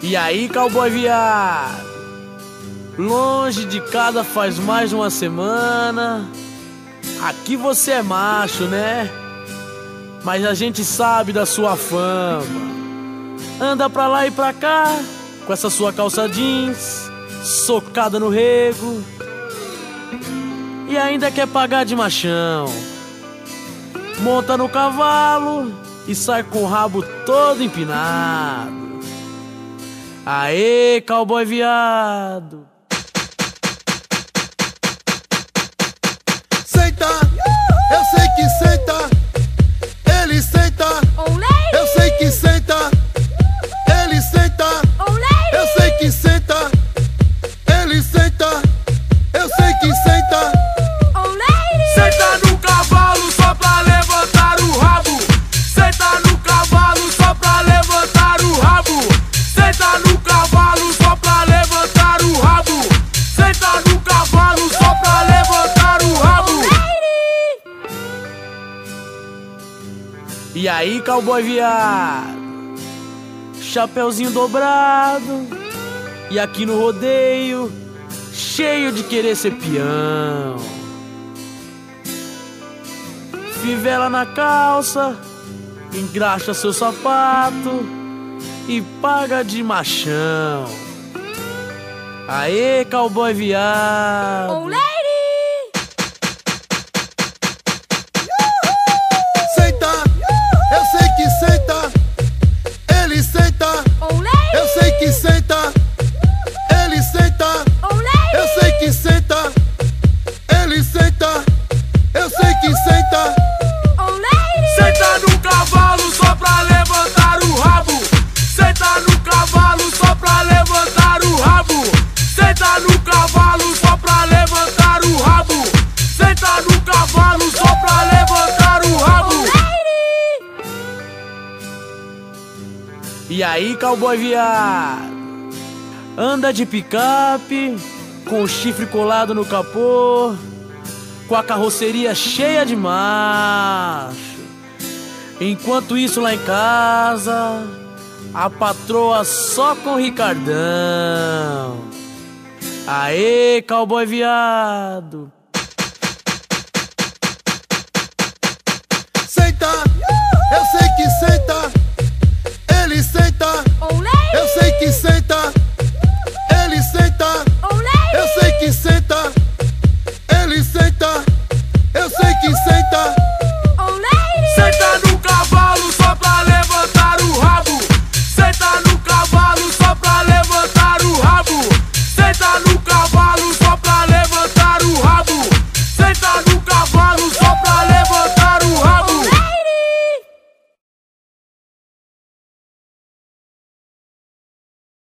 E aí, cowboy viado? Longe de casa faz mais de uma semana. Aqui você é macho, né? Mas a gente sabe da sua fama. Anda pra lá e pra cá com essa sua calça jeans, socada no rego. E ainda quer pagar de machão. Monta no cavalo e sai com o rabo todo empinado. Aê, cowboy viado! Senta, eu sei que senta, ele senta, eu sei que senta, ele senta, eu sei que senta, ele senta, eu sei que senta. E aí, cowboy viado? Chapeuzinho dobrado. E aqui no rodeio, cheio de querer ser peão. Fivela na calça, engraxa seu sapato e paga de machão. Aê, cowboy viado. Senta, que senta, ele senta, eu sei que senta. Senta no cavalo só pra levantar o rabo. Senta no cavalo só pra levantar o rabo. Senta no cavalo só pra levantar o rabo. Senta no cavalo só pra levantar o rabo. E aí, cowboy viado? Anda de picape, com o chifre colado no capô, com a carroceria cheia de macho. Enquanto isso, lá em casa, a patroa só com o Ricardão. Aê, cowboy viado! Senta,